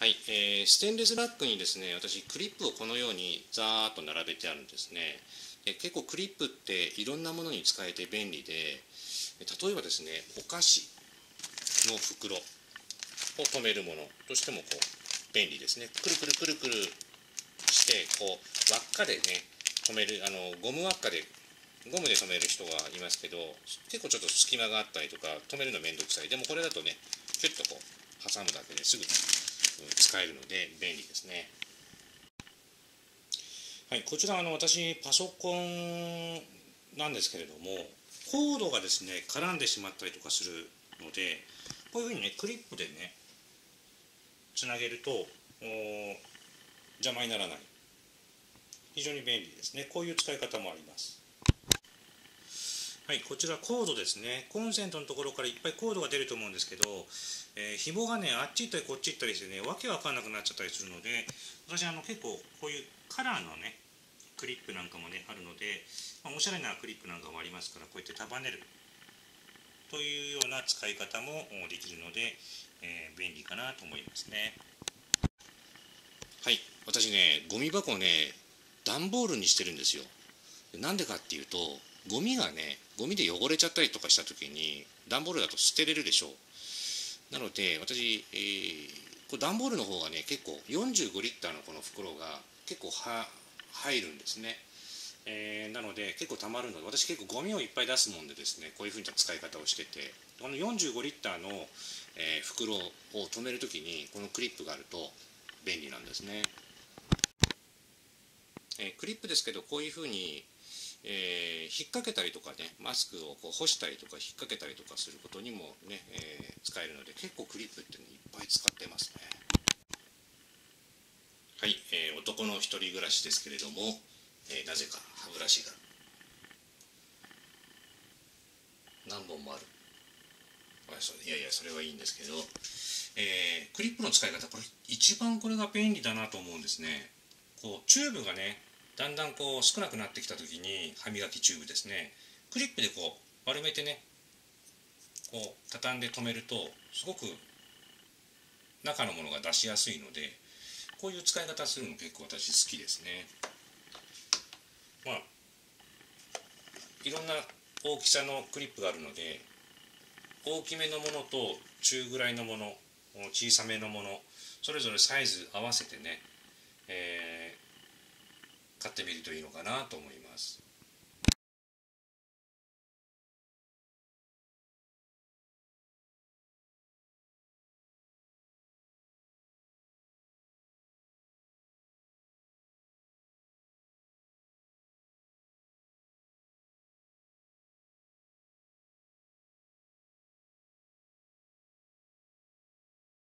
はい、えー、ステンレスラックにですね私クリップをこのようにザーッと並べてあるんですね。で結構クリップっていろんなものに使えて便利で例えばですねお菓子の袋を留めるものとしてもこう便利ですね。くるくるくるくるしてこう輪っかでね留めるあのゴム輪っかでゴムで留める人がいますけど結構ちょっと隙間があったりとか留めるのめんどくさい。でもこれだとねキュッとこう挟むだけですぐ使えるので便利ですね。はいこちらあの私パソコンなんですけれどもコードがですね絡んでしまったりとかするのでこういうふうにねクリップでねつなげると邪魔にならない。非常に便利ですね。こういう使い方もあります。はい、こちらコードですね。コンセントのところからいっぱいコードが出ると思うんですけど、えー、紐がね、あっち行ったりこっち行ったりしてね、わけわかんなくなっちゃったりするので、私あの結構こういうカラーのね、クリップなんかもね、あるので、まあ、おしゃれなクリップなんかもありますから、こうやって束ねるというような使い方もできるので、えー、便利かなと思いますね。はい、私ね、ゴミ箱ね、段ボールにしてるんですよ。なんでかっていうと、ゴミがねゴミで汚れちゃったりとかした時に段ボールだと捨てれるでしょう。なので私、えー、こ段ボールの方がね結構45リッターのこの袋が結構は入るんですね、えー、なので結構たまるので私結構ゴミをいっぱい出すもんでですねこういうふうな使い方をしてて。この45リッターの、えー、袋を止める時にこのクリップがあると便利なんですね、えクリップですけどこういうふうにえー、引っ掛けたりとかねマスクをこう干したりとか引っ掛けたりとかすることにもね、えー、使えるので結構クリップっていうのいっぱい使ってますね。はい、えー、男の一人暮らしですけれども、えなぜか歯ブラシが。何本もある。いやいやそれはいいんですけど、えクリップの使い方これ一番これが便利だなと思うんですね。こうチューブがねだんだんこう少なくなってきた時に歯磨きチューブですね。クリップでこう丸めてねこう畳んで留めるとすごく中のものが出しやすいのでこういう使い方するの結構私好きですね。まあいろんな大きさのクリップがあるので大きめのものと中ぐらいのもの小さめのものそれぞれサイズ合わせてね、えー買ってみるといいのかなと思います。